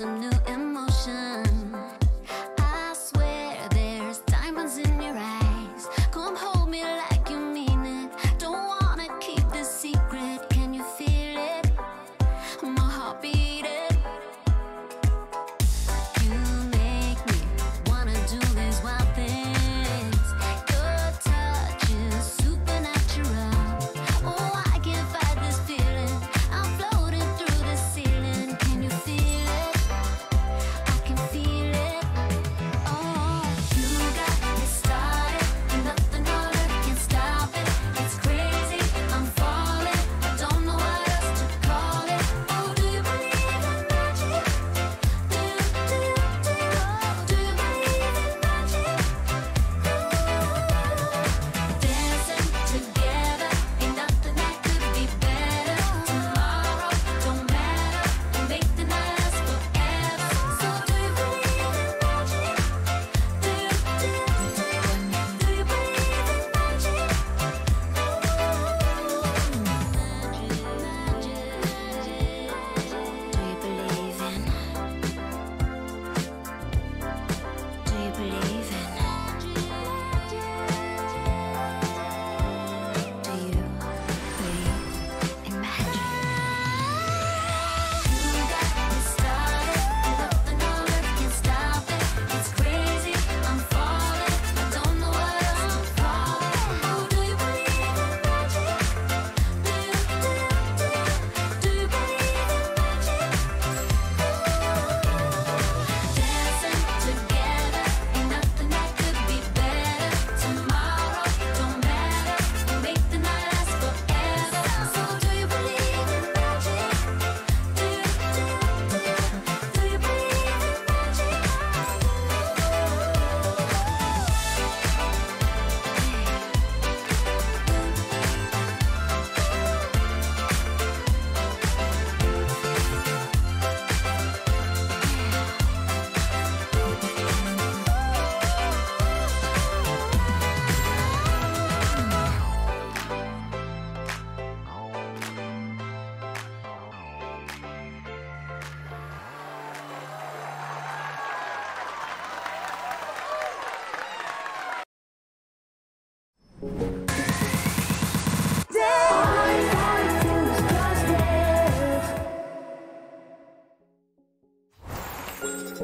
a new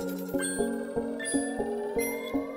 Thank you.